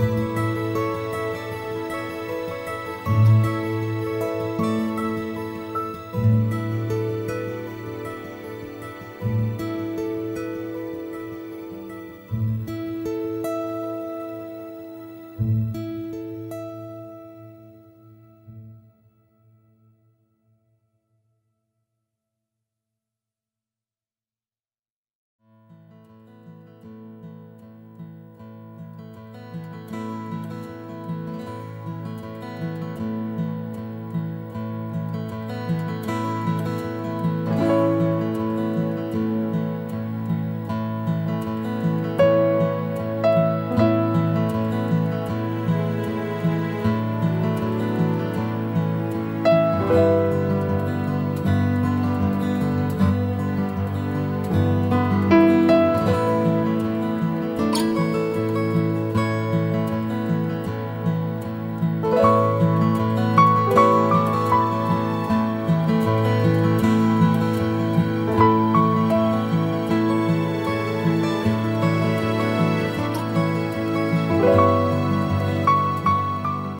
Bye.